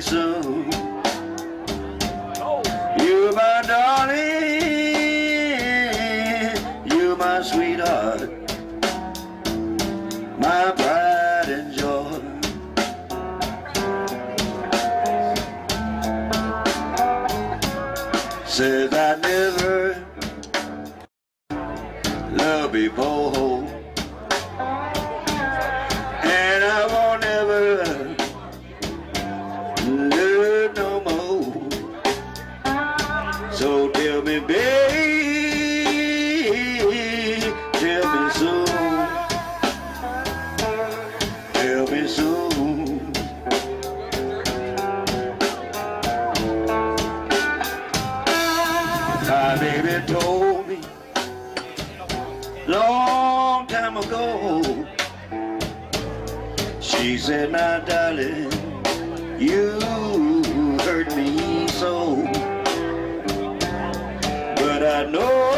so. You my darling, you my sweetheart, my pride and joy. Says I never love before. She said, my darling, you hurt me so. But I know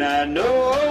And I know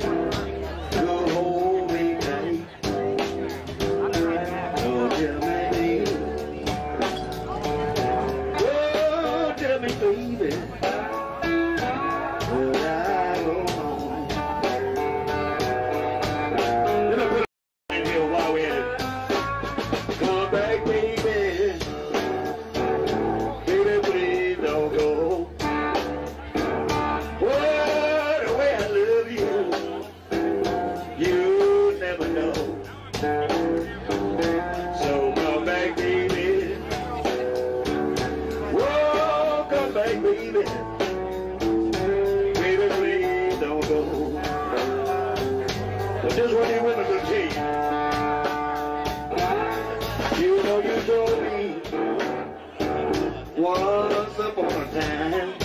ほら。baby, baby. Please don't go. But just when you want to take. You know you told me once upon a time.